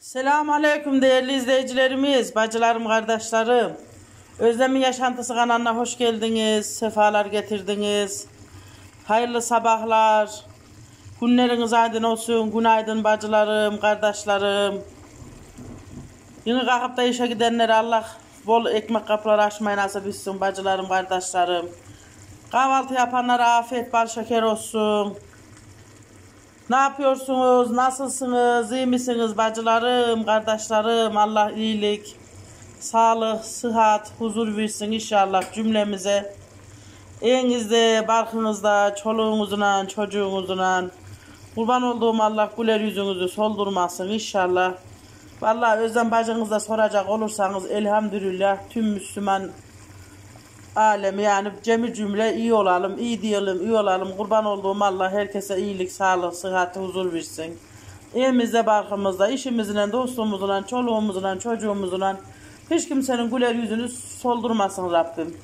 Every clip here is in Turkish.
Selamun Aleyküm değerli izleyicilerimiz, bacılarım, kardeşlerim. Özlem'in Yaşantısı kanalına hoş geldiniz, sefalar getirdiniz. Hayırlı sabahlar, günleriniz aydın olsun, günaydın bacılarım, kardeşlerim. Yeni kalkıp da işe gidenlere Allah bol ekmek kapıları açmayı nasip etsin bacılarım, kardeşlerim. Kahvaltı yapanlara afiyet, bal şeker olsun. Ne yapıyorsunuz? Nasılsınız? İyi misiniz bacılarım, kardeşlerim? Allah iyilik, sağlık, sıhhat, huzur versin inşallah cümlemize. Evinizde, barkınızda, çoluğunuzla, çocuğunuzla. Kurban olduğum Allah güler yüzünüzü soldurmasın inşallah. Vallahi Özlem bacınızda soracak olursanız elhamdülillah tüm Müslüman alem yani cemi cümle iyi olalım, iyi diyelim, iyi olalım. Kurban olduğum Allah herkese iyilik, sağlık, sıhhat, huzur versin. Evimizde, barkımızda, işimizle, dostluğumuzla, çoluğumuzla, çocuğumuzla hiç kimsenin güler yüzünü soldurmasın Rabbim.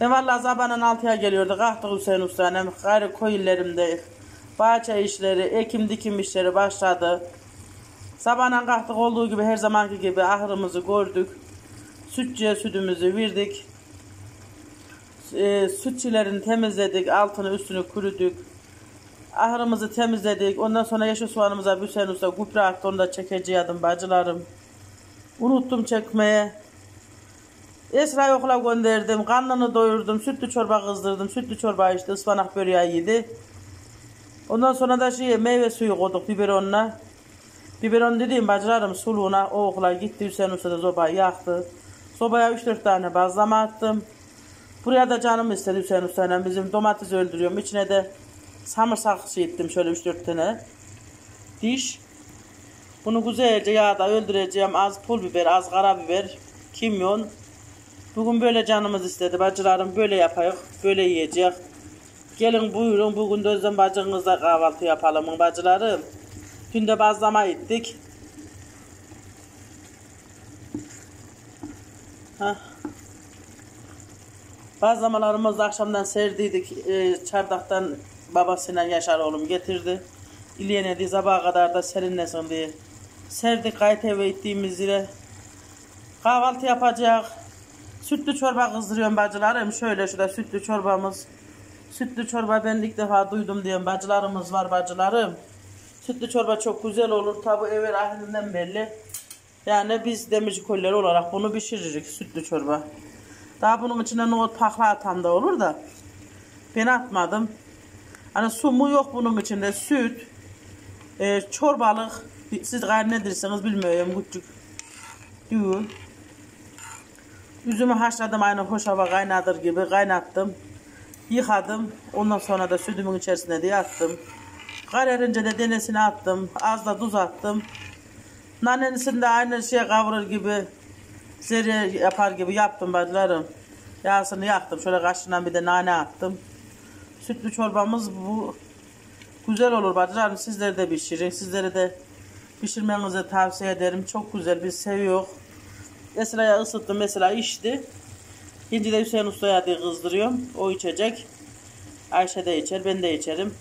Ben vallahi zabanın altıya geliyordu. Kalktık Hüseyin Usta'nın gayrı koyillerimde bahçe işleri, ekim dikim işleri başladı. Sabahdan kalktık olduğu gibi her zamanki gibi ahırımızı gördük. Sütçüye sütümüzü verdik e, sütçilerini temizledik, altını üstünü kuruduk. Ahırımızı temizledik. Ondan sonra yeşil soğanımıza Hüseyin Usta gübre attı. Onu da çekeceğim bacılarım. Unuttum çekmeye. Esra'yı okula gönderdim. Karnını doyurdum. Sütlü çorba kızdırdım. Sütlü çorba içti. ıspanak böreği yedi. Ondan sonra da şey, meyve suyu koyduk biberonla. Biberon dediğim bacılarım suluğuna o okula gitti. Hüseyin Usta da sobayı yaktı. Sobaya 3-4 tane bazlama attım. Buraya da canım istedi Hüseyin Usta'yla bizim domates öldürüyorum. İçine de samırsak şey ettim şöyle 3-4 tane. Diş. Bunu güzelce yağda öldüreceğim. Az pul biber, az karabiber, kimyon. Bugün böyle canımız istedi. Bacılarım böyle yapayım. Böyle yiyecek. Gelin buyurun. Bugün de Özlem bacınızla kahvaltı yapalım bacılarım. Dün de bazlama ettik. Hah. Bazlamalarımızı akşamdan serdiydik. E, çardaktan babasıyla Yaşar oğlum getirdi. İliyene de sabaha kadar da serinlesin diye. Serdik gayet eve ettiğimiz yere. Kahvaltı yapacak. Sütlü çorba kızdırıyorum bacılarım. Şöyle şurada sütlü çorbamız. Sütlü çorba ben ilk defa duydum diyen bacılarımız var bacılarım. Sütlü çorba çok güzel olur. Tabi evvel ahirinden belli. Yani biz demirci kolleri olarak bunu pişiririk sütlü çorba. Daha bunun içine nohut pakla atan da olur da. Ben atmadım. Hani su mu yok bunun içinde. Süt, e, çorbalık. Siz gayrı ne dersiniz bilmiyorum. Küçük düğün. Üzümü haşladım aynı hoş hava kaynadır gibi kaynattım. Yıkadım. Ondan sonra da sütümün içerisine de attım. Kararınca da denesine attım. Az da tuz attım. Nanenisini de aynı şey kavurur gibi zeri yapar gibi yaptım bacılarım. Yağsını yaktım. Şöyle kaşığından bir de nane attım. Sütlü çorbamız bu. Güzel olur bacılarım. Sizleri de pişirin. Sizlere de pişirmenizi tavsiye ederim. Çok güzel. Biz seviyoruz. Esra'ya ısıttım. Mesela içti. Şimdi de Hüseyin Usta'ya diye kızdırıyorum. O içecek. Ayşe de içer. Ben de içerim.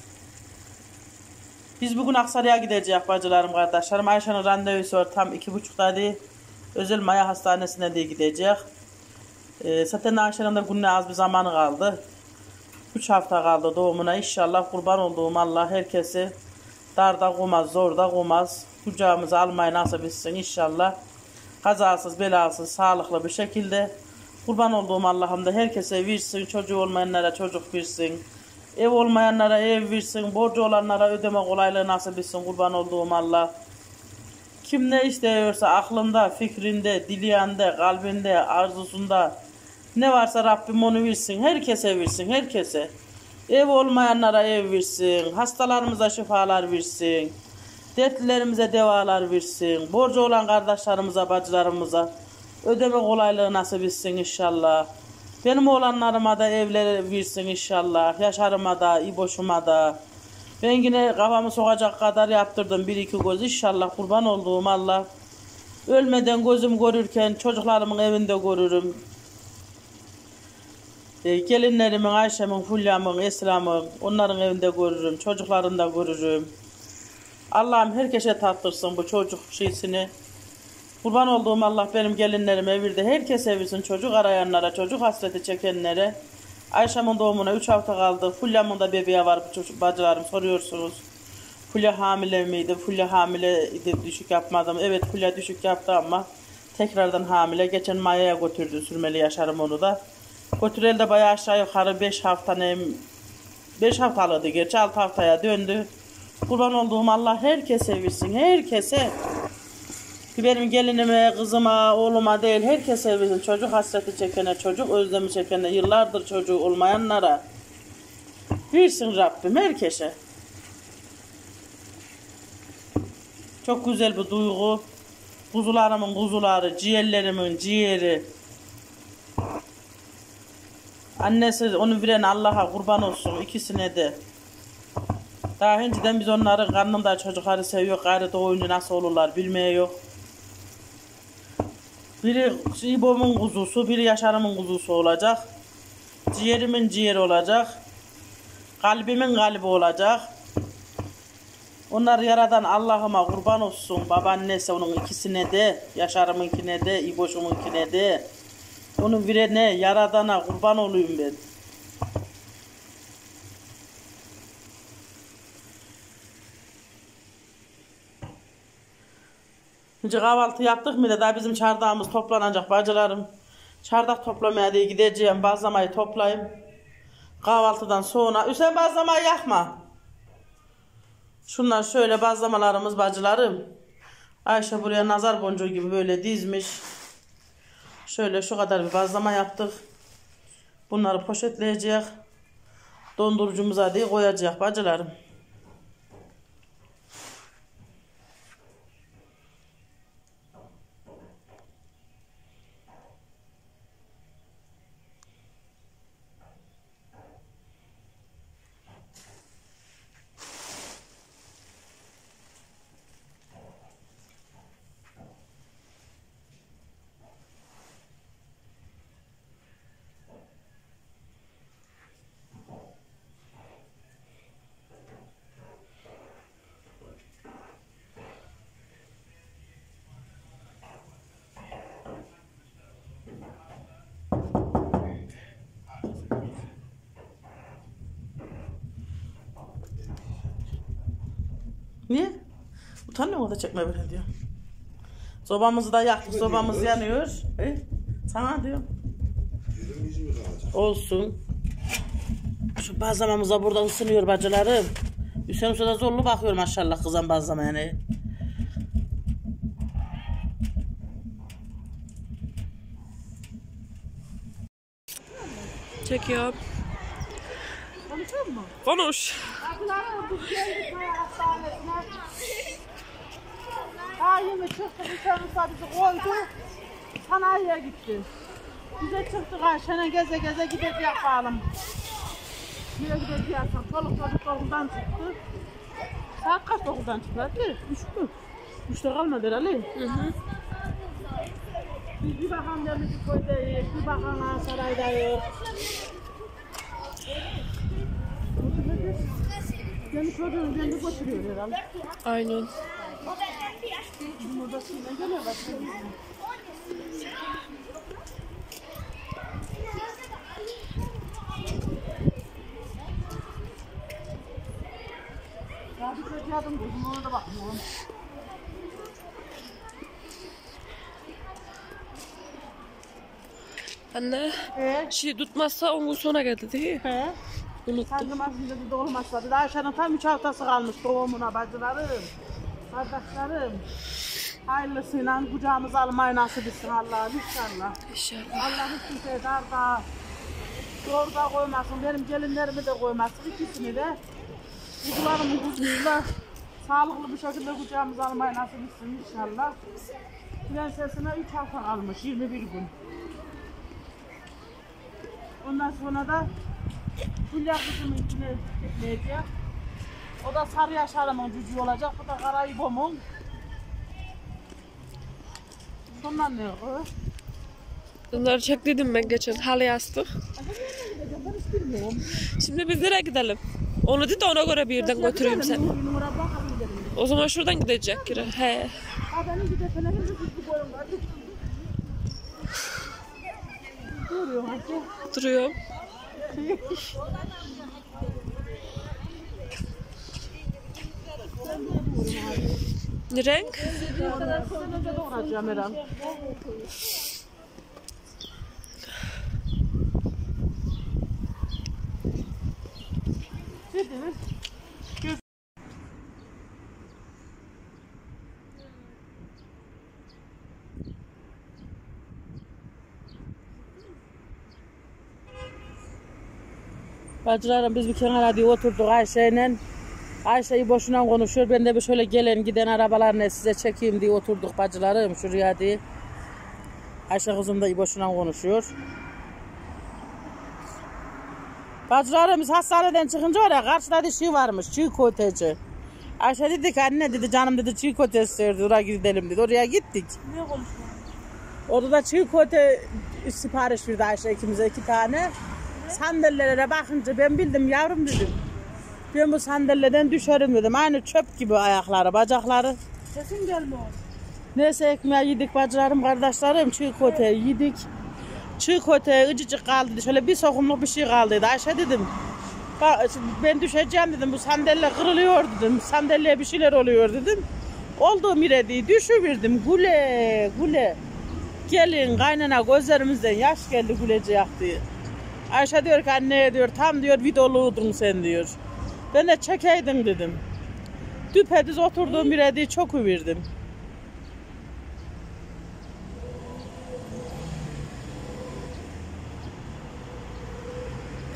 Biz bugün Aksaray'a gideceğiz bacılarım kardeşlerim. Ayşe'nin randevusu var tam iki buçukta diye. Özel Maya Hastanesi'ne diye gidecek. Ee, zaten Ayşe'nin de gününe az bir zamanı kaldı. 3 hafta kaldı doğumuna. İnşallah kurban olduğum Allah herkesi darda kumaz, zorda kumaz. Kucağımıza almayı nasip etsin inşallah. Kazasız, belasız, sağlıklı bir şekilde. Kurban olduğum Allah'ım da herkese versin. Çocuğu olmayanlara çocuk versin. Ev olmayanlara ev versin. Borcu olanlara ödeme kolaylığı nasip etsin. Kurban olduğum Allah. Kim ne istiyorsa aklında, fikrinde, dileyende, kalbinde, arzusunda ne varsa Rabbim onu versin. Herkese versin, herkese. Ev olmayanlara ev versin. Hastalarımıza şifalar versin. Dertlilerimize devalar versin. Borcu olan kardeşlerimize, bacılarımıza ödeme kolaylığı nasip etsin inşallah. Benim oğlanlarıma da evleri versin inşallah. Yaşarıma da, İboş'uma da. Ben yine kafamı sokacak kadar yaptırdım bir iki göz. İnşallah kurban olduğum Allah. Ölmeden gözüm görürken çocuklarımın evinde görürüm. E, gelinlerimin, Ayşe'min, Fulya'mın, Esra'mın onların evinde görürüm. Çocuklarını da görürüm. Allah'ım herkese tattırsın bu çocuk şeysini. Kurban olduğum Allah benim gelinlerime evirde herkes sevirsin çocuk arayanlara, çocuk hasreti çekenlere. Ayşem'in doğumuna 3 hafta kaldı. Fulya'mın da bebeği var çocuk bacılarım soruyorsunuz. Fulya hamile miydi? Fulya hamileydi düşük yapmadım. Evet Fulya düşük yaptı ama tekrardan hamile. Geçen Maya'ya götürdü sürmeli yaşarım onu da. Götürel de bayağı aşağı yukarı 5 hafta ne 5 haftalıydı gerçi 6 haftaya döndü. Kurban olduğum Allah herkese sevirsin. Herkese. Benim gelinime, kızıma, oğluma değil herkese sevirsin. Çocuk hasreti çekene, çocuk özlemi çekene, yıllardır çocuğu olmayanlara. Versin Rabbim herkese. Çok güzel bir duygu. Kuzularımın kuzuları, ciğerlerimin ciğeri. Annesi onu veren Allah'a kurban olsun ikisine de. Daha önceden biz onları karnında çocukları seviyor. Gayrı oyunu nasıl olurlar bilmeye yok. Biri İbo'mun kuzusu, biri Yaşar'ımın kuzusu olacak. Ciğerimin ciğeri olacak. Kalbimin kalbi olacak. Onlar yaradan Allah'ıma kurban olsun. Babaannesi onun ikisine de, Yaşar'ımınkine de, İbo'şumunkine de. Onu virene, yaradana kurban olayım ben. Şimdi kahvaltı yaptık mı da daha bizim çardağımız toplanacak bacılarım. Çardak toplamaya diye gideceğim. Bazlamayı toplayayım. Kahvaltıdan sonra. Hüseyin bazlamayı yakma. Şunlar şöyle bazlamalarımız bacılarım. Ayşe buraya nazar boncuğu gibi böyle dizmiş. Şöyle şu kadar bir bazlama yaptık. Bunları poşetleyecek. Dondurucumuza diye koyacak bacılarım. Niye? Utanmıyor mu da çekme böyle diyor. Sobamızı da yaktık. Sobamız yanıyor. E, sana diyorum. Olsun. Şu bazlamamız da burada ısınıyor bacılarım. Hüseyin Usta da zorlu bakıyor maşallah kızan bazlama yani. Çekiyorum. Konuşuyor mu? Konuş. Yeni çıktık, içerisi bizi koydu. Sanayiye gitti. Bize çıktık Ayşe'ne geze geze gideceğiz bakalım. Nereye gideceğiz? Çoluk çocuk okuldan çıktı. Saat kaç okuldan çıktı? Hadi, üç mü? Üçte kalmadı herhalde. Hı hı. Biz bir bakalım Demirci koydayız, bir bakalım saraydayız. Kendi çocuğunu kendi götürüyor herhalde. Aynen. Burada suyla geliyor şey. Ya bir kötü adım da bakmıyorum. Anne Ee? şey tutmazsa 10 gün sonra geldi değil mi? He? Unuttum. Sandım aslında doğum başladı. Daha Ayşe'nin tam 3 haftası kalmış doğumuna bacılarım. Kardeşlerim. Hayırlısıyla kucağımıza almayı nasip etsin Allah'ım inşallah. İnşallah. Allah hiç kimseye darda, zorda koymasın. Benim gelinlerimi de koymasın. İkisini de kuzularımın kuzuyla sağlıklı bir şekilde kucağımıza almayı nasip etsin inşallah. Prensesine 3 hafta kalmış, 21 gün. Ondan sonra da Hülya kızımın içine ekleyecek. O da sarı yaşarımın cücüğü olacak. Bu da kara İbo'mun. O? Bunları çektiydim ben geçen halı yastık. Şimdi biz nereye gidelim? Onu dedi de ona göre bir yerden götüreyim seni. Dedim. O zaman şuradan gidecek geri. He. Duruyor. Duruyor. Renk? Bacılarım biz bir kenara diye oturduk Ayşe'yle. Ayşe'yi boşuna konuşuyor. Ben de bir şöyle gelen giden arabalarını size çekeyim diye oturduk bacılarım şuraya diye. Ayşe kızım da boşuna konuşuyor. Bacılarım biz hastaneden çıkınca oraya karşıda bir şey varmış. Çiğ köfteci. Ayşe dedi ki anne dedi canım dedi çiğ köfte istiyordu. Oraya gidelim dedi. Oraya gittik. Ne konuşuyor? Orada da çiğ köfte sipariş verdi Ayşe ikimize iki tane. Sandalyelere bakınca ben bildim yavrum dedim. Ben bu sandalyeden düşerim dedim. Aynı çöp gibi ayakları, bacakları. Sesin gelmiyor. Neyse ekmeği yedik bacılarım, kardeşlerim. Çiğ köfte yedik. Çiğ köfte ıcıcık kaldı. Şöyle bir sokumluk bir şey kaldıydı. Ayşe dedim. "Ba- Ben düşeceğim dedim. Bu sandalye kırılıyor dedim. Sandalyeye bir şeyler oluyor dedim. Olduğum yere değil. Düşüverdim. Güle güle. Gelin kaynana gözlerimizden yaş geldi güleceği diye. Ayşe diyor ki anne diyor tam diyor videoluydun sen diyor. Ben de çekeydim dedim. Düpedüz oturduğum yere diye çok üvirdim.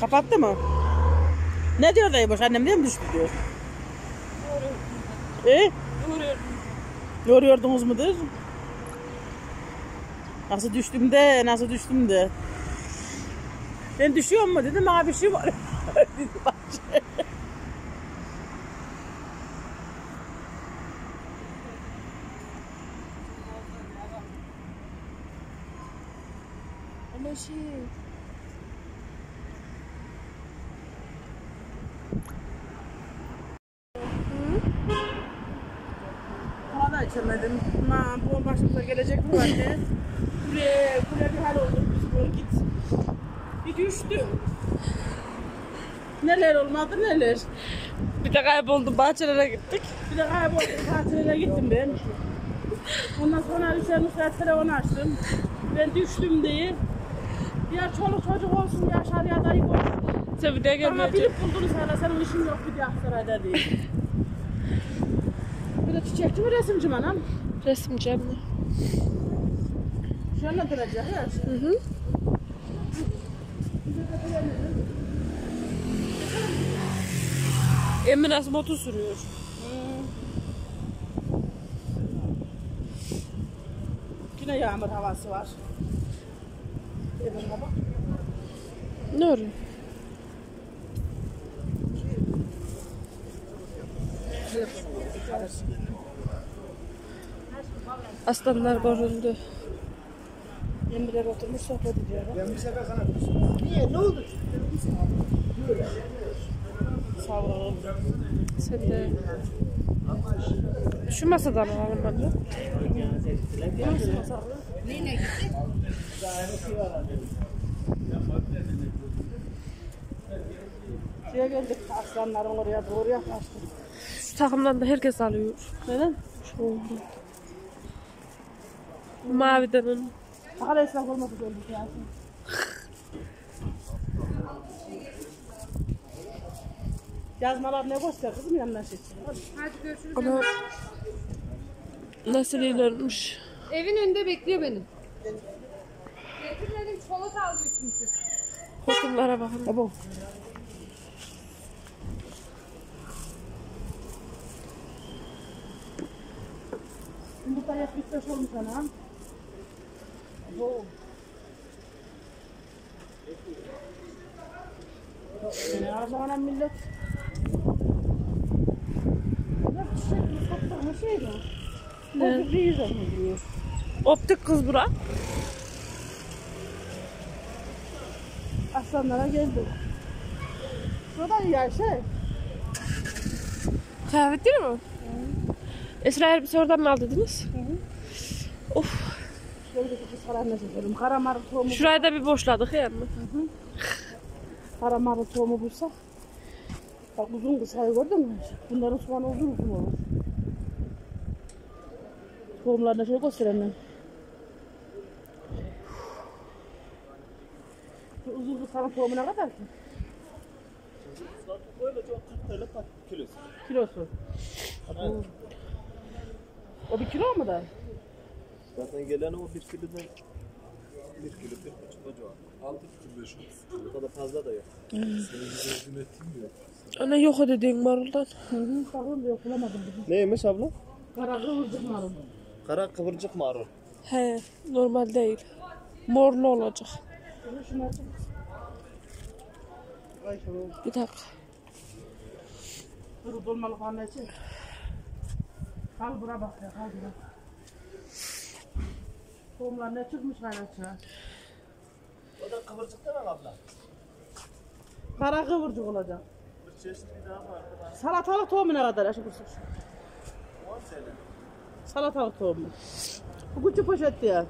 Kapattı mı? Ne diyor dayı boş annem diye mi düştü diyor. E? Yoruyordunuz mudur? Nasıl düştüm de, nasıl düştüm de. Ben düşüyor mu dedim, abi bir şey var. Şey... Kola da içemedim. Ma, bu başımıza gelecek mi anne? Buraya, buraya bir hal oldu. Biz böyle git. Bir düştüm. Neler olmadı neler. Bir de kayboldum bahçelere gittik. Bir de kayboldum. Tatile gittim ben. Ondan sonra Hüseyin Usta telefon açtım. Ben düştüm diye. Ya çoluk çocuk olsun yaşar ya dayı olsun. Bir de Ama bilip buldunuz hala senin işin yok bir de Aksaray'da diye. Bir de çiçekçi mi resimci mi anam? Resimci mi? Şu an duracak ya. Hı hı. Emmi nasıl motor sürüyor? Yine yağmur havası var. Oluyor? Aslanlar görüldü. Emreler oturmuş sohbet ediyorlar. Niye? Ne oldu? Sağ olun. Sen de... Şu masadan alalım bence. Şuraya geldik aslanların oraya doğru yaklaştık. Şu takımdan da herkes alıyor. Neden? Şu oldu. Maviden Sakal esnaf olmadı geldik ya. Yazmalar ne göster kızım yanına şey. Hadi görüşürüz. Ama nasıl ilerlemiş? Evin önünde bekliyor beni. Getirmedim çikolata alıyor çünkü. Hortumlara bakın. Abo. Yumurta 75 olmuş anam. Abo. Ne yapacağım millet? Ne çiçek mi sattık mı şey mi? Ne? Ne? Optik kız bura. Aslanlara geldik. Şurada ya şey. Kıyafet değil mi? Esra elbise oradan mı aldınız? Bir sarayına çekelim. Karamarı tohumu, Şurayı da bir boşladık ya mı? karamarı tohumu bulsak. Bak uzun kısayı gördün mü? Bunların soğanı uzun uzun olur. Tohumlarını şöyle göstereyim ben. Şu uzun kısanın tohumu ne kadar ki? Böyle çok 40 TL pat kilosu. Kilosu. O bir kilo mu da? Zaten gelen o 1 kilodan 1 kilo 1 buçuk o civar. 6 kilo 500. O kadar fazla da yok. Senin gibi yönetim yok. Ana yok ödediğin maruldan. Hı hı. Da yok bulamadım. Neymiş abla? Kara kıvırcık marul. Kara kıvırcık marul. He normal değil. Morlu olacak. Bir dakika. Dur dolmalık anneciğim. Kal bura bak ya kal bura. Tohumlar ne çıkmış kaynatça. O da kıvırcık değil mi abla? Kara kıvırcık olacak. Bir çeşit bir daha var. Salatalık tohumu ne kadar aşık olsun? 10 TL. Salatalık tohumu. Bu küçük poşet ya.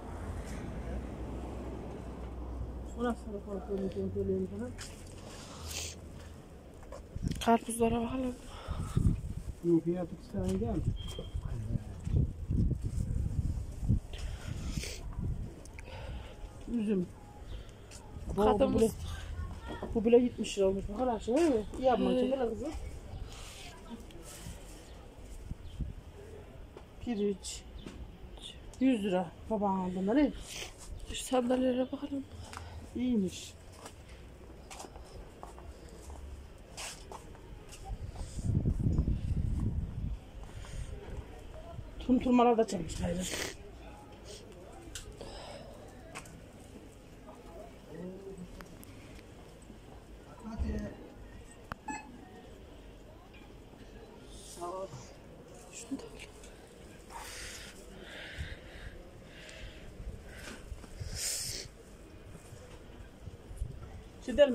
Bu nasıl salatalık tohumu diye söyleyeyim sana. Karpuzlara bakalım. Yok ya tut sen gel. Üzüm. Bu, bu, bile, bu bile 70 lira olmuş. Bakın aşağı değil mi? İyi yapma çekil kızım. Pirinç. 100 lira. Babam bunları. Şu sandalyelere bakalım. İyiymiş. Tunturmalar da çıkmış gayrı.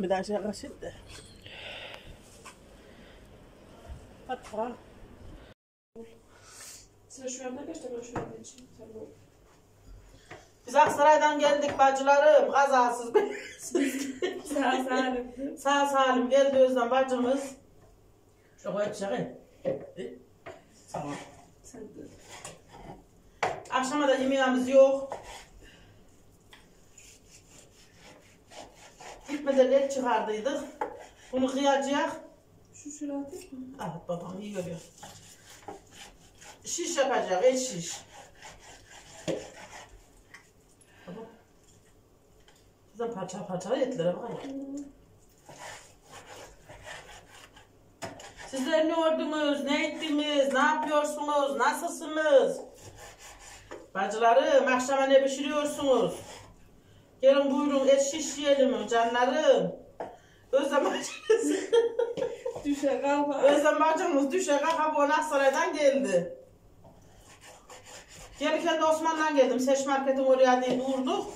Şey şimdi. Hadi para. Sen şu anda kaç tane şu anda için? Biz Aksaray'dan geldik bacılarım. Kazasız Sağ salim. Sağ salim geldi Özlem bacımız. Şu koy çağı. Tamam. De. Akşama da yemeğimiz yok. Gitmeden et çıkardıydık. Bunu kıyacak. Şu şuraya atayım mı? Evet babam iyi görüyor. Şiş yapacak, et şiş. Baba. Bizden parça parça etlere bak. Sizler ne ordunuz, ne ettiniz, ne yapıyorsunuz, nasılsınız? Bacılarım, akşama ne pişiriyorsunuz? Gelin buyurun et şiş yiyelim canlarım. Özlem bacınız. Düşe kalma. Özlem bacımız düşe kalka bu Aksaray'dan geldi. Gelirken de Osman'dan geldim. Seç marketin oraya diye durduk.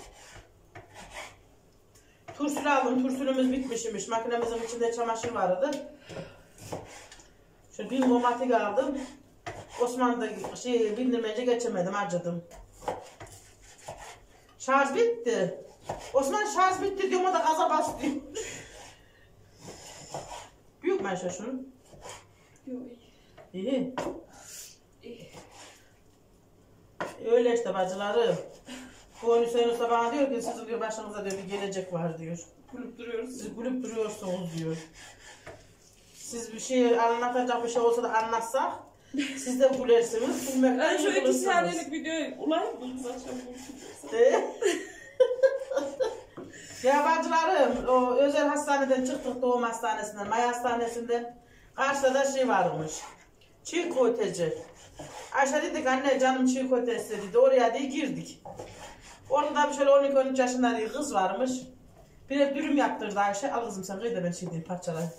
Turşulu aldım. Turşulumuz bitmişmiş. Makinemizin içinde çamaşır vardı. Şöyle bir domates aldım. Osman'da şey bindirmece geçemedim. Acıdım. Şarj bitti. Osman şarj bitti diyorum o da gaza bas diyor. Büyük mü Ayşe şunun? Yok. İyi. Öyle işte bacıları. Bu Hüseyin Usta bana diyor ki sizin diyor başınıza diyor bir gelecek var diyor. Kulüp duruyoruz. Siz gülüp duruyorsunuz diyor. Siz bir şey anlatacak bir şey olsa da anlatsak siz de gülersiniz. Gülmekten Ben şu iki saniyelik videoyu? Biz akşam konuşuruz. Ee? ya bacılarım o özel hastaneden çıktık doğum hastanesinden, May hastanesinden. Karşıda da şey varmış. Çiğ köfteci. Ayşe dedik anne canım çiğ istedi dedi. Oraya diye girdik. Orada da bir şöyle 12-13 yaşında bir kız varmış. Bir dürüm yaptırdı Ayşe. Al kızım sen kıy da ben şey diyeyim parçalayayım.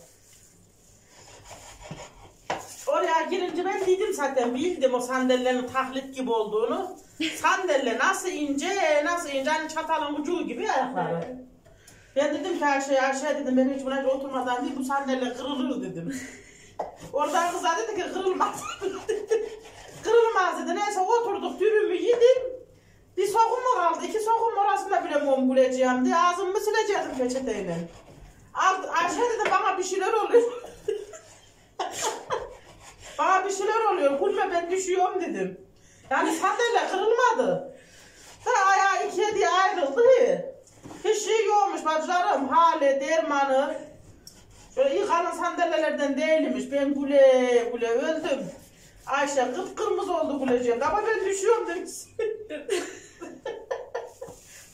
Oraya girince ben dedim zaten bildim o sandalyenin taklit gibi olduğunu. Sandalye nasıl ince, nasıl ince hani çatalın ucu gibi ayakları. Ben dedim ki Ayşe'ye, Ayşe dedim ben hiç buna oturmadan değil bu sandalye kırılır dedim. Oradan kıza dedi ki kırılmaz. Kırılmaz dedi. Neyse oturduk dürümü yedim. Bir sokum mu kaldı? İki sokum arasında bile mum bulacağım diye ağzımı sileceğim peçeteyle. Ayşe dedi bana bir şeyler oluyor. bana bir şeyler oluyor. Gülme ben düşüyorum dedim. Yani sandalye kırılmadı. Ta ayağı ikiye diye ayrıldı. Hiç şey yokmuş bacılarım. Hali, dermanı. Şöyle yıkanın sandalyelerden değilmiş. Ben güle güle öldüm. Ayşe kıpkırmızı oldu güleceğim. Ama ben düşüyorum demiş.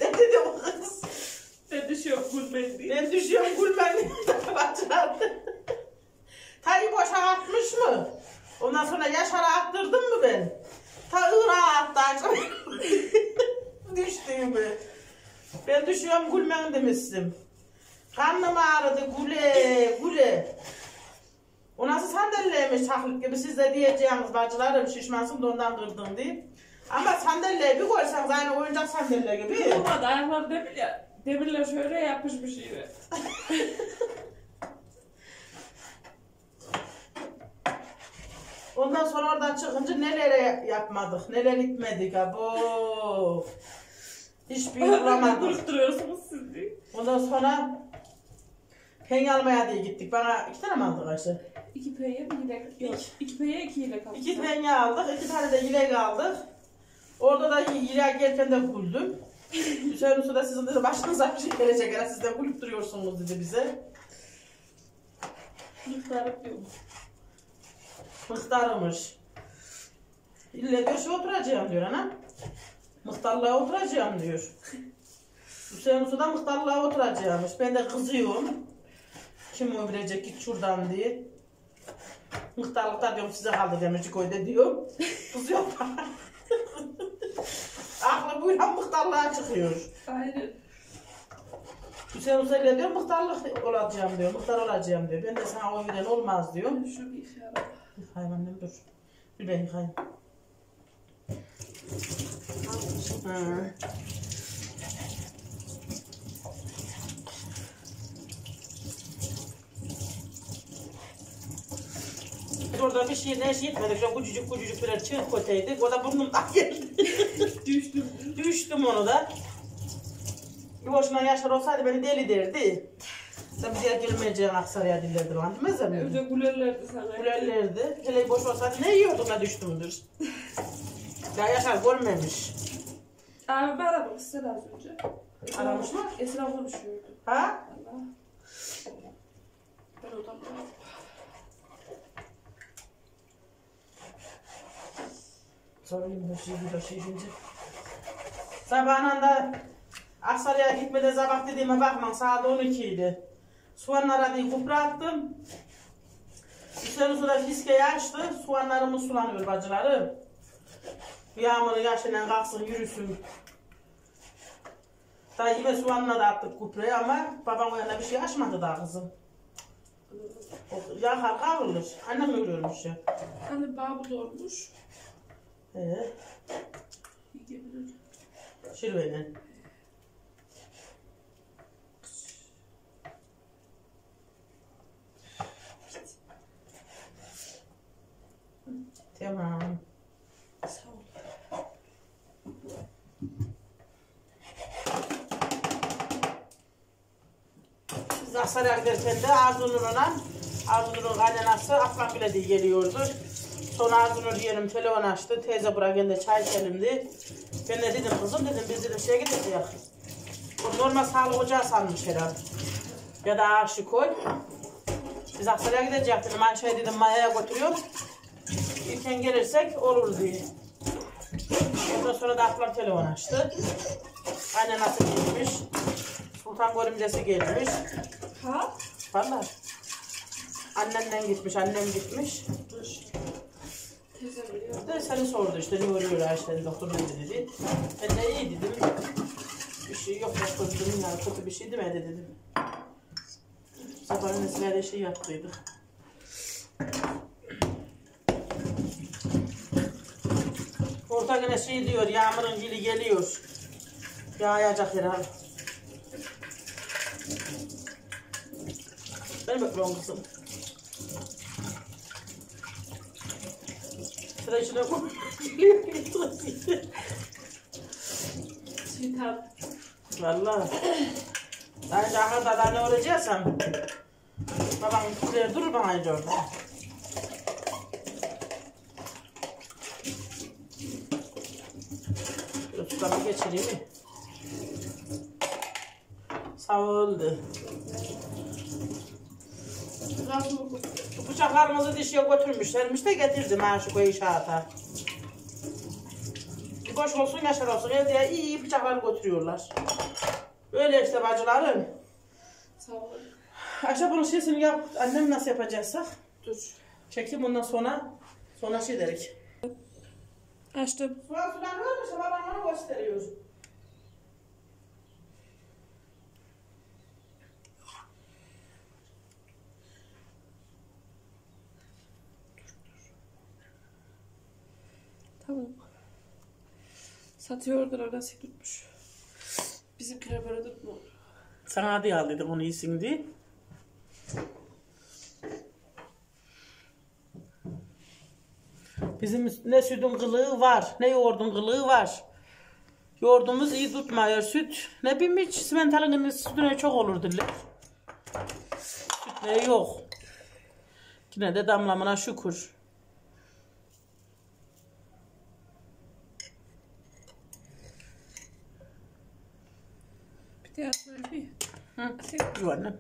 dedi o kız? Ben düşüyorum gülmeyin diye. Ben düşüyorum gülmem. Bacılar. Tayı boşa atmış mı? Ondan sonra Yaşar'a attırdım mı ben? Ta Irak'a attı. Düştüğümü. Ben düşüyorum gülmem demiştim. Karnım ağrıdı güle güle. O nasıl sandalyeymiş çaklık gibi siz de diyeceğiniz bacılarım şişmansın da ondan kırdın diye. Ama sandalyeyi bir koysanız aynı oyuncak sandalye gibi. Ama ayaklar demir ya. Demirler şöyle yapışmış gibi. Ondan sonra oradan çıkınca nelere yapmadık, neler itmedik abo. Hiçbir. Durup duruyorsunuz siz diye. Ondan sonra penye almaya diye gittik. Bana iki tane mi aldık Ayşe? İki peye bir yelek. Yok. İki peye iki yelek aldım. İki penye aldık, iki tane de yilek aldık. Orada da yilek gelirken de güldüm. Hüseyin Usta da sizin de başınıza bir şey gelecek. herhalde Siz de gülüp duruyorsunuz dedi bize. Miktarı diyorum. Mıhtarımış. İlle diyor şu oturacağım diyor ana. Mıhtarlığa oturacağım diyor. Hüseyin Usta da mıhtarlığa oturacağımış. Ben de kızıyorum. Kim öldürecek git şuradan diye. Mıhtarlıkta diyorum size kaldı demirci koyda diyor. Kızıyor bana. Aklı buyla mıhtarlığa çıkıyor. Aynen. Hüseyin Usta ile diyor mıhtarlık olacağım diyor. Muhtar olacağım diyor. Ben de sana oy veren olmaz diyor. Şu bir işe Yıkayım annem dur. Bir ben yıkayım. Ha. Biz orada bir şey ne şey etmedik. Şöyle küçücük küçücük birer çığ köteydik. O da burnumdan geldi. Düştüm. Düştüm onu da. Bir boşuna yaşar olsaydı beni deli derdi. Sen bize gelmeyeceğin Aksaray'a dillerdi lan. Demez mi? Evde gülerlerdi sana. Gülerlerdi. Hele boş olsaydı ne yiyordun da düştümdür. Ya Yaşar görmemiş. Abi ben aradım size az önce. Aramış mı? Esra konuşuyordu. Ha? Allah. Ben odamda. Sorayım da şey bir şey deyince. Sabahından da Aksaray'a gitmeden sabah dediğime bakma saat 12 idi. Soğanlara diye kupra attım. Üstüne sonra fiskeyi açtı. Soğanlarımız sulanıyor bacılarım. Yağmuru yaşıyla kalksın yürüsün. Daha yine soğanla da attık kuprayı ama babam o yana bir şey açmadı daha kızım. O yakar kavrulur. Annem ölüyormuş ya. Hani babı olmuş. Ee, Yiyebilir. şirveyle. Aksaray'a giderken de Arzunur'la Arzunur'un kaynanası Afgan bile diye geliyordu. Sonra Arzunur yerim telefon açtı. Teyze buraya geldi çay içelimdi. Ben de dedim kızım dedim biz dedim şeye gideceğiz. O normal sağlık ocağı sanmış herhalde. Ya da aşı koy. Biz Aksaray'a gideceğiz dedim. Ayşe'ye dedim Maya'ya götürüyorum. İlken gelirsek olur diye. Ondan sonra da Afgan telefon açtı. Kaynanası gelmiş. Sultan görümcesi gelmiş. Ha? Valla. Annemden gitmiş, annem gitmiş. Teyze biliyor. De seni sordu işte ne oluyor Ayşe doktor ne dedi dedi. Ben de iyi dedim. Bir şey yok doktor dedim yani kötü bir şey demedi dedim. Sabah annesiyle şey yaptıydık. Orta güne şey diyor yağmurun gili geliyor. Yağacak herhalde. Beni bekliyorum kızım. Sıra içine koy. Sweetheart. Valla. Ben daha da da ne olacaksam. Babam buraya durur bana önce orada. Tutama geçireyim mi? Sağ oldu. Bu Bıçaklarımızı dişiye götürmüşlermiş de getirdim ha şu koyu inşaata. Bir boş olsun yaşar olsun evde iyi iyi bıçaklar götürüyorlar. Öyle işte bacılarım. Sağ ol. Ayşe bunun şeysini yap. Annem nasıl yapacaksak. Dur. Çekeyim ondan sonra. Sonra şey derik. Açtım. Sular sular varmış babam onu gösteriyor. Tamam. Satıyordur anası tutmuş. Bizimkiler böyle tutmuyor. Sana diye aldıydım onu iyisin diye. Bizim ne sütün kılığı var, ne yoğurdun kılığı var. Yoğurdumuz iyi tutmuyor süt. Ne bileyim hiç simentalinin sütüne çok olur diller. Süt ne yok. Yine de damlamına şükür. Bir de atmayı bir. Hı. Atayım. Yuvarlan.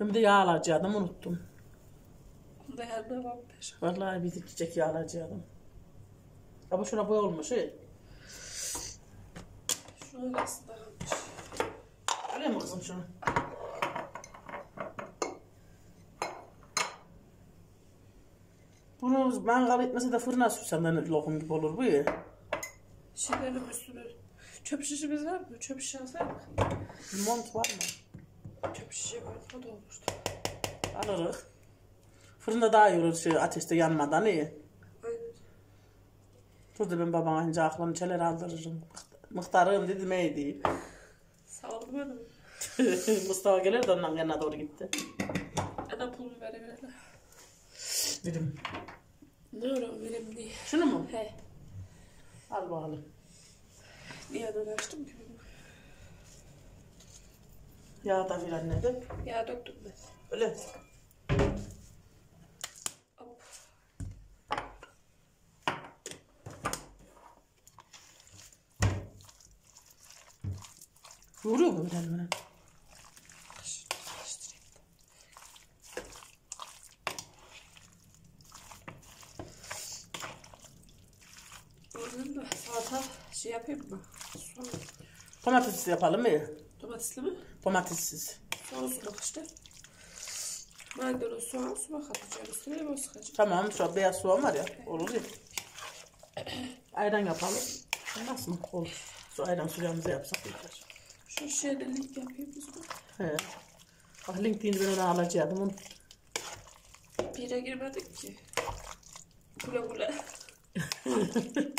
Ben bir de yağ alacaktım unuttum. Bunda yanına var beş. Vallahi bir de çiçek yağ alacaktım. Ama şuna boy olmuş. He. Şunun arasında kalmış. Öyle mi kızım şunu? Bunu mangal etmese de fırına sürsen de lokum gibi olur bu ya. Şeylerin üstüne. Çöp şişimiz var mı? Çöp şişe alsaydık. Mont var mı? Çöp şişe var. O da olmuştu. Alırız. Fırında daha iyi olur şey, ateşte yanmadan iyi. Aynen. Dur da ben babana önce aklını çeler aldırırım. Mıhtarım dedim iyi değil. Sağ ol. Mustafa gelir de ondan yanına doğru gitti. Ana pul biberi verirler. Ne öyle vereyim diye. Şunu mu? He. Al bakalım. Niye böyle açtım ki? Yağ da filan nedir? Ya döktüm ben. Öyle. Hop. Vuruyor mu biraz bana? Karıştırayım. Oradan da salata Soğan. Domatessiz yapalım mı? Domatesli mi? Domatessiz. Soğan sumak işte. Maydanoz, soğan, sumak atacağım. Üstüne limon sıkacağım. Tamam şu beyaz soğan var ya. Olur ya. Ayran yapalım. Nasıl mı? Olur. Şu ayran suyamızı yapsak yeter. Şu şeyde link yapayım o zaman. He. Ah link deyince ben onu alacaktım. Onu. Bir yere girmedik ki. Kule kule.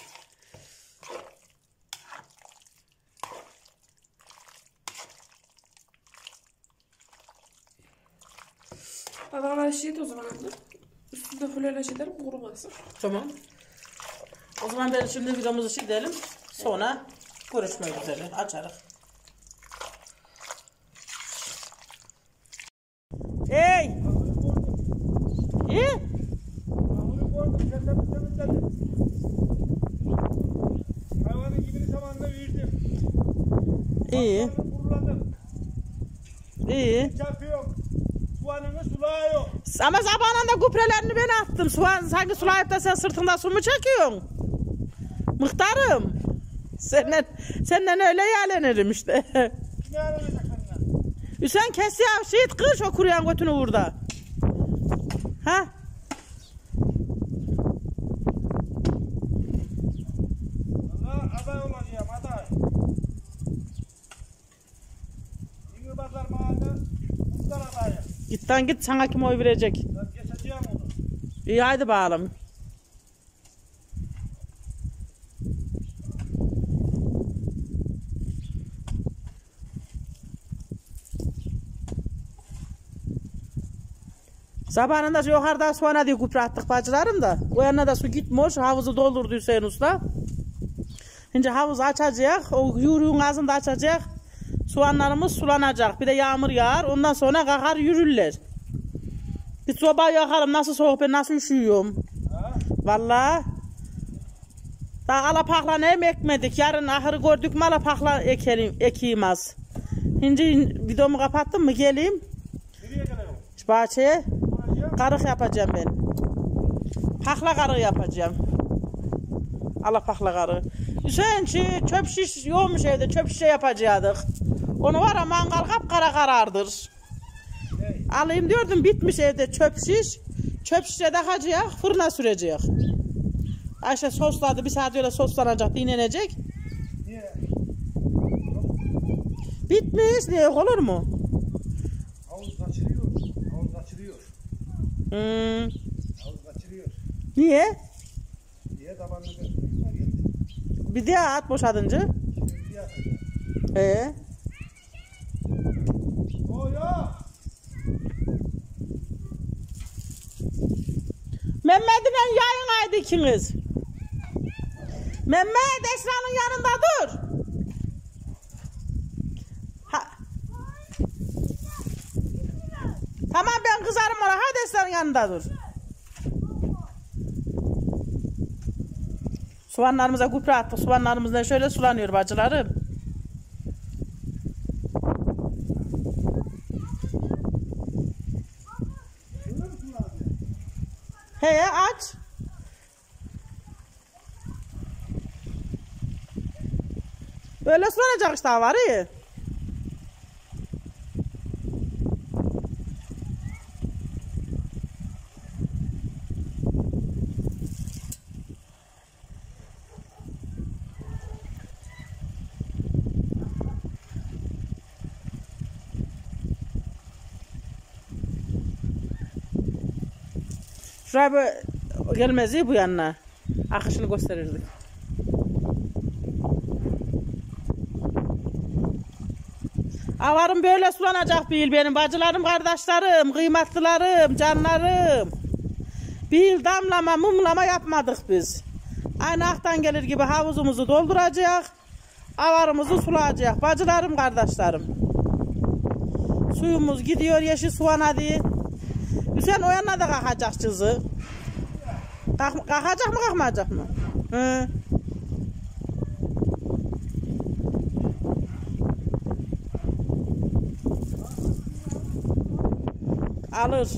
Bana şeydi o zaman anne. Üstünde fulele şeylerim kurumasın. Tamam. O zaman ben şimdi videomuzu şey diyelim. Sonra görüşmek üzere. Açarız. Hey! İyi. Hayvanın gibini zamanında verdim. İyi. İyi. Çakıyorum. Soğanını sulayıyor. Ama zamanında gübrelerini ben attım. Soğan, sanki sulayıp da sen sırtında su mu çekiyorsun? Mıhtarım. Senden, senden öyle yalenirim işte. Hüseyin kes ya. Şehit kış o kuruyan götünü burada. Ha? Lan git sana kim oy verecek? Ben geçeceğim onu. İyi haydi bakalım. Sabahında yukarıda soğana diye gübre attık bacılarım da. O yana da su gitmiş. Havuzu doldurdu Hüseyin Usta. Şimdi havuzu açacak. O yürüyün ağzında açacak. Soğanlarımız sulanacak. Bir de yağmur yağar. Ondan sonra kalkar yürürler. Bir soba yakarım. Nasıl soğuk ben nasıl üşüyorum. Vallahi. Daha alapakla ne ekmedik? Yarın ahırı gördük mü alapakla ekelim, ekeyim az. Şimdi videomu kapattım mı geleyim. Şu bahçeye karık yapacağım ben. Pakla karığı yapacağım. Alapakla karığı. Hüseyin şey, çöp şiş yokmuş evde çöp şişe yapacaktık. Onu var ya mangal kapkara karardır. Alayım diyordum bitmiş evde çöp şiş. Çöp şişe takacak fırına sürecek. Ayşe sosladı bir saat öyle soslanacak dinlenecek. Bitmiş niye olur mu? Havuz kaçırıyor. Havuz kaçırıyor. Hmm, Havuz kaçırıyor. niye? Diye tabanını götürüyor. geldi. Bir diye at boşadınca. Şimdi bir atacak. Ee, O ya. Mehmet'le yayın aydı ikiniz. Mehmet Esra'nın yanında dur. Ha. Tamam ben kızarım ona. Hadi Esra'nın yanında dur. Soğanlarımıza gübre attık. Soğanlarımız da şöyle sulanıyor bacılarım. He aç. Böyle sulanacak işte var ya. Şuraya böyle gelmez ya bu yanına. Akışını gösterirdik. Avarım böyle sulanacak bir yıl benim bacılarım, kardeşlerim, kıymetlilerim, canlarım. Bir yıl damlama, mumlama yapmadık biz. Aynı aktan gelir gibi havuzumuzu dolduracak. Avarımızı sulayacak. Bacılarım, kardeşlerim. Suyumuz gidiyor yeşil soğan hadi. Hüseyin o yanına da kalkacak. Kalk, kalkacak mı kalkmayacak mı? Hı. Alır.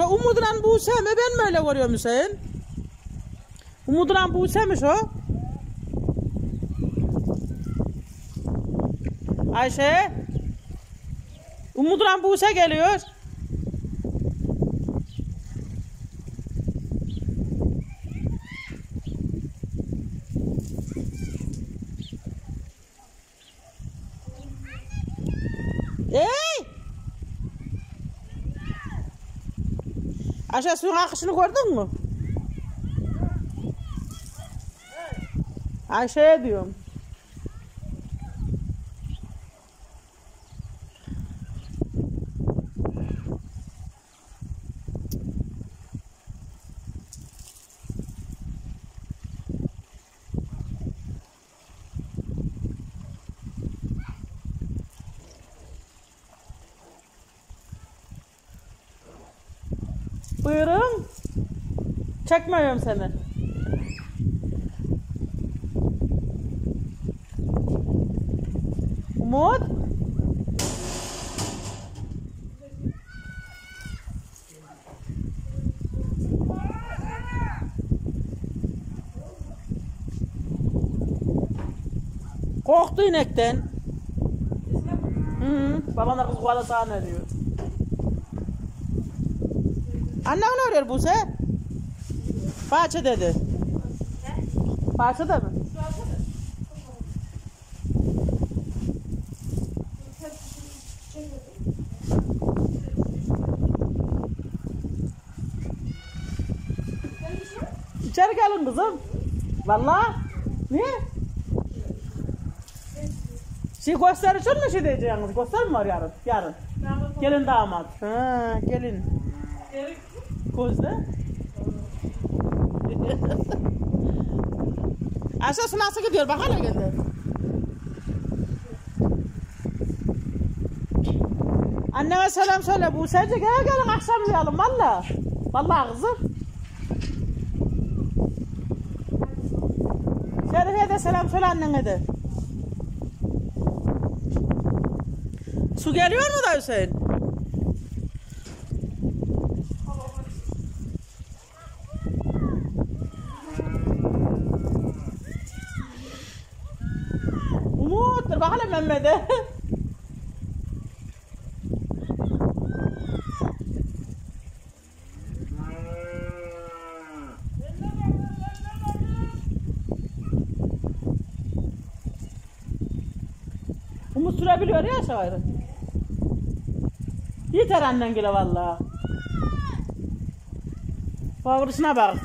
Şu Umud'la Buse mi? Ben mi öyle görüyorum Hüseyin? Umud'la Buse mi şu? Ayşe. Umud'la Buse geliyor. Aşağı suyun akışını gördün mü? Ayşe'ye diyorum. Buyurun. Çekmiyorum seni. Umut. Korktu inekten. Hı -hı. Babana kız koala sana ne diyor? Annem ne arıyor Buse? Bahçe dedi. Bahçede mi? İçeri gelin kızım. Vallahi. Niye? Şey gösterişin mi şey diyeceğiniz? Göster mi var yarın? Yarın. Gelin damat. Ha, gelin. Gözde. Aşağısı nasıl gidiyor? Bak hala geldi. Anneme selam söyle. Bu sence gel gelin akşamlayalım valla. Vallahi kızım. Şerife de selam söyle annene de. Su geliyor mu da Hüseyin? Umut dur bakalım Mehmet'e. Umut sürebiliyor ya şairı. Yeter annen gele valla. Favorusuna bak.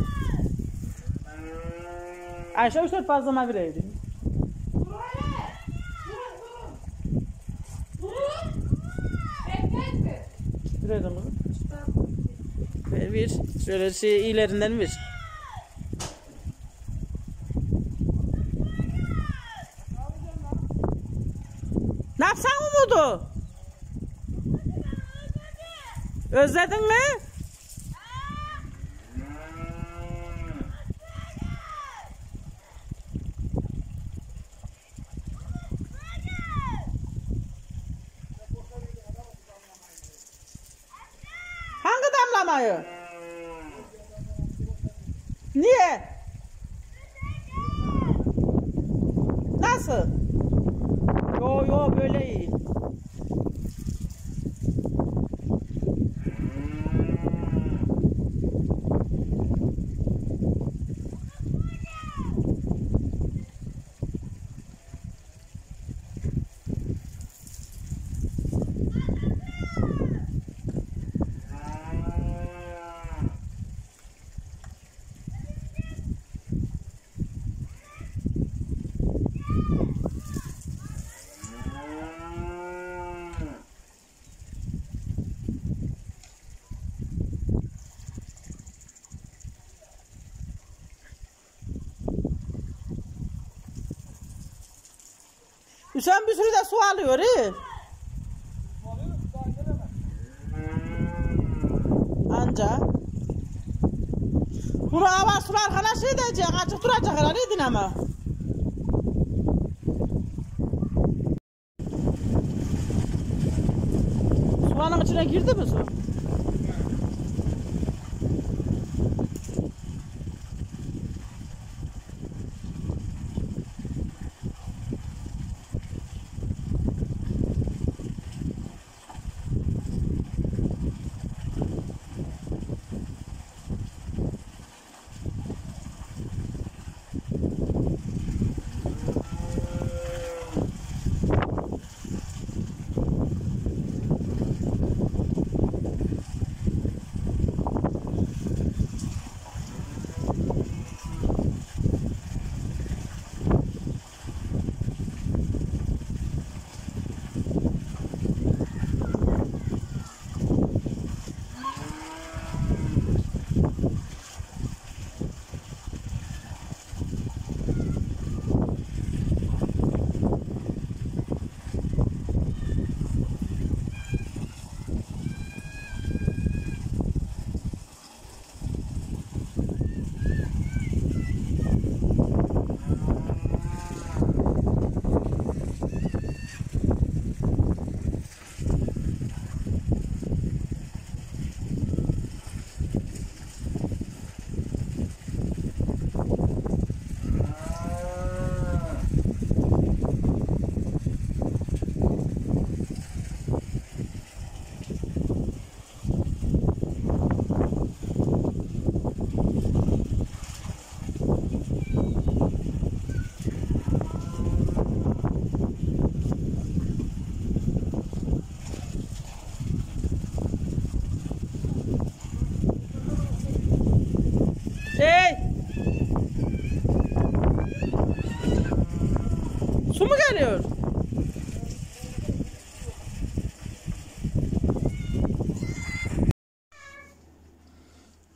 Ayşe üç dört fazlama bireydi. Bireydi mi? Ver, ver. Şöyle şey iyilerinden ver. Ne yapsan Umut'u? Özledin mi? Hangi damlamayı? Niye? Nasıl? Yo yo böyle iyi. Hüseyin bir sürü de su alıyor. He? Anca. Bunu hava sular kana şey diyecek. Açık duracak herhalde edin ama. Sulanın içine girdi mi su? Mu geliyor?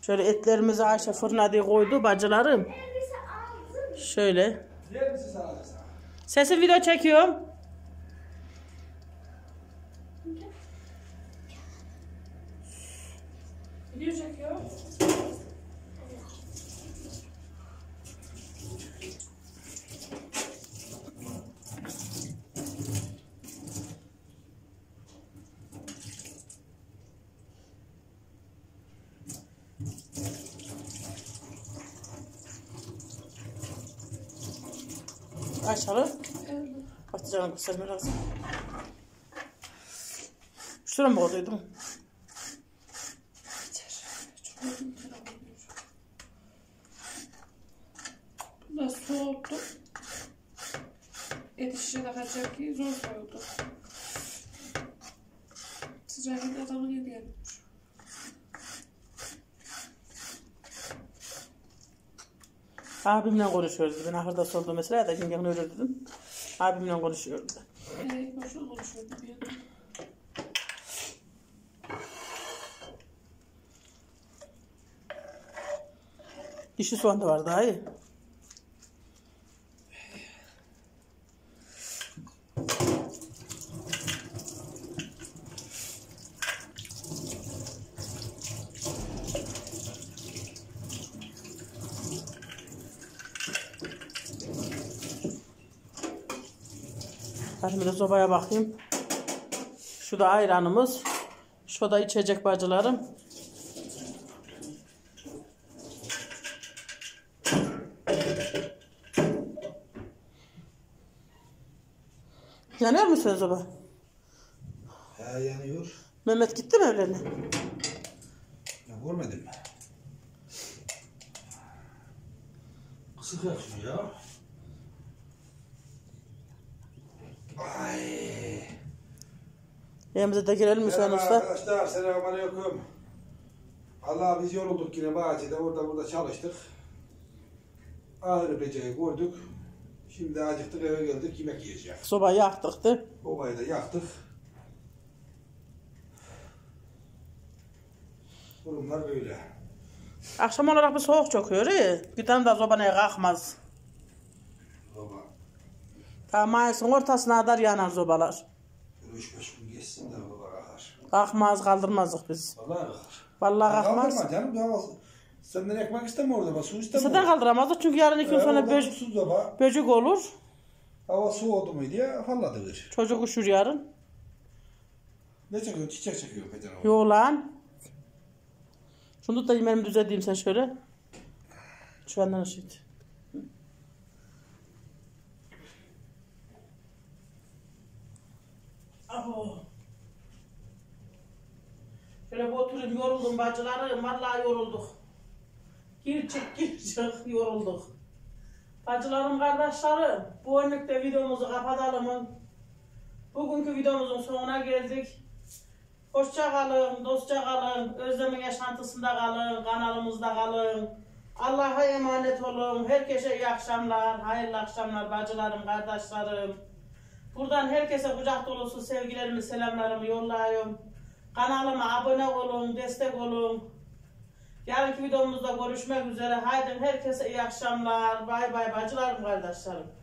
Şöyle etlerimizi Ayşe fırına diye koydu bacılarım. Şöyle. Sesi video çekiyorum. Video çekiyor. Aşağı. Gösterme lazım. Şuraya mı koyduydum? Bu da soğuttu. Et işe takacak ki zor soğudu. Sıcaklık adamın yedi gelmiş. Abimle konuşuyoruz. Ben ahırda sordu mesela da yengen öyle dedim. Abimle konuşuyordu. Boşuna konuşuyordum bir yandan. Dişi soğan da var daha iyi. De sobaya bakayım. Şu da ayranımız. Şu da içecek bacılarım. Yanıyor mu sen soba? He yanıyor. Mehmet gitti mi evlerine? Ya görmedin mi? Kısık yakıyor ya. Evimize de girelim mi Merhaba usta? arkadaşlar, selamünaleyküm. Allah biz yorulduk yine bahçede, orada burada çalıştık. Ağrı beceyi gördük. Şimdi acıktık eve geldik, yemek yiyeceğiz. Sobayı yaktıktı. Babayı da yaktık. Durumlar böyle. Akşam olarak bir soğuk çöküyor. Bir tane de sobanaya kalkmaz. Baba, Ta Mayıs'ın ortasına kadar yanar sobalar. böyle üç beş gün geçsin de kalkar. Kalkmaz kaldırmazdık biz. Vallahi kalkar. Vallahi kalkmaz. Kaldırma canım, ya senden ekmek istemiyor orada, bak, su istemiyor. Zaten kaldıramazdık çünkü yarın iki gün sonra orada böc- susuz da bak, böcek olur. hava soğudu mu diye falladılar. Çocuk üşür yarın. Ne çekiyor? Çiçek çekiyor Pecan abi. Yok lan. Şunu da yemeğimi düzelteyim sen şöyle. Şu andan ışıt. Abo. Şöyle bir oturayım yoruldum bacılarım. Vallahi yorulduk. Gir çık gir çık yorulduk. Bacılarım kardeşlerim. Bu önlükte videomuzu kapatalım. Bugünkü videomuzun sonuna geldik. Hoşça kalın, dostça kalın, özlemin yaşantısında kalın, kanalımızda kalın. Allah'a emanet olun. Herkese iyi akşamlar, hayırlı akşamlar bacılarım, kardeşlerim. Buradan herkese kucak dolusu sevgilerimi, selamlarımı yollayıyorum. Kanalıma abone olun, destek olun. Yarınki videomuzda görüşmek üzere. Haydi herkese iyi akşamlar. Bay bay bacılarım, kardeşlerim.